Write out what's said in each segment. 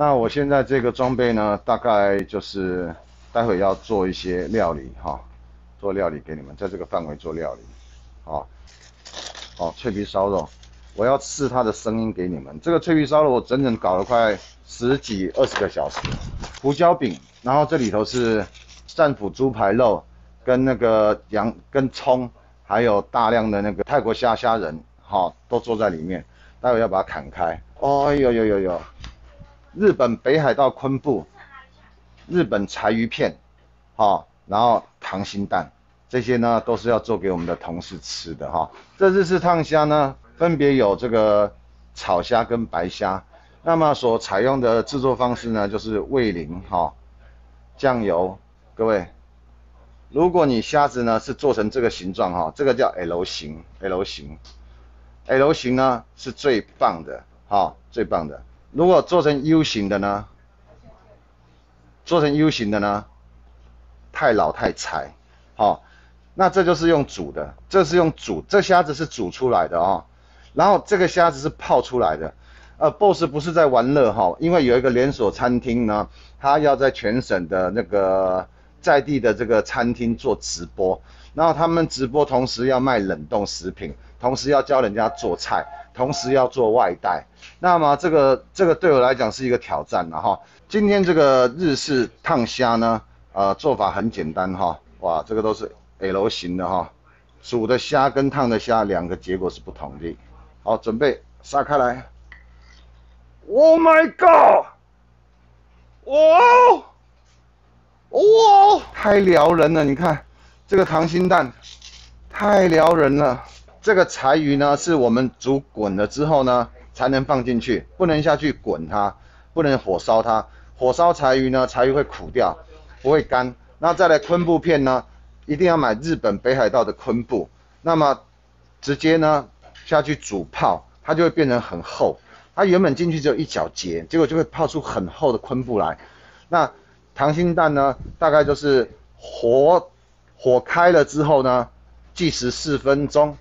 那我现在这个装备呢，大概就是待会要做一些料理哈，做料理给你们，在这个范围做料理，好，好脆皮烧肉，我要试它的声音给你们。这个脆皮烧肉我整整搞了快十几二十个小时，胡椒饼，然后这里头是战斧猪排肉跟那个羊跟葱，还有大量的那个泰国虾虾仁，好都做在里面，待会要把它砍开。哦呦呦呦呦！日本北海道昆布，日本柴鱼片，哈，然后溏心蛋，这些呢都是要做给我们的同事吃的哈。这日式烫虾呢，分别有这个炒虾跟白虾，那么所采用的制作方式呢，就是味淋哈，酱油，各位，如果你虾子呢是做成这个形状哈，这个叫 L 型，L 型，L 型呢是最棒的，哈，最棒的。如果做成 U 型的呢？做成 U 型的呢？太老太柴，好，那这就是用煮的，这是用煮，这虾子是煮出来的啊，然后这个虾子是泡出来的，呃，boss 不是在玩乐哈，因为有一个连锁餐厅呢，他要在全省的那个在地的这个餐厅做直播，然后他们直播同时要卖冷冻食品，同时要教人家做菜。同时要做外带，那么这个这个对我来讲是一个挑战了哈。今天这个日式烫虾呢，呃，做法很简单哈。哇，这个都是 L 型的哈，煮的虾跟烫的虾两个结果是不同的。好，准备撒开来。Oh my god！哇，哇，太撩人了！你看这个溏心蛋，太撩人了。这个柴鱼呢，是我们煮滚了之后呢，才能放进去，不能下去滚它，不能火烧它。火烧柴鱼呢，柴鱼会苦掉，不会干。那再来昆布片呢，一定要买日本北海道的昆布。那么直接呢下去煮泡，它就会变成很厚。它原本进去只有一小节，结果就会泡出很厚的昆布来。那溏心蛋呢，大概就是火火开了之后呢，计时四分钟。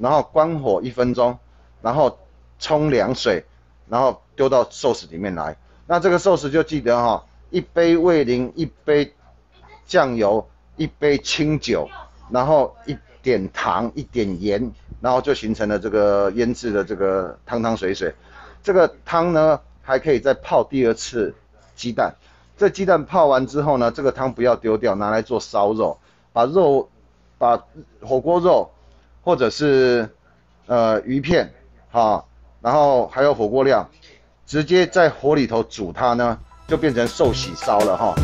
然后关火一分钟，然后冲凉水，然后丢到寿司里面来。那这个寿司就记得哈，一杯味淋，一杯酱油，一杯清酒，然后一点糖，一点盐，然后就形成了这个腌制的这个汤汤水水。这个汤呢，还可以再泡第二次鸡蛋。这鸡蛋泡完之后呢，这个汤不要丢掉，拿来做烧肉，把肉，把火锅肉。或者是呃鱼片，哈，然后还有火锅料，直接在火里头煮它呢，就变成寿喜烧了哈。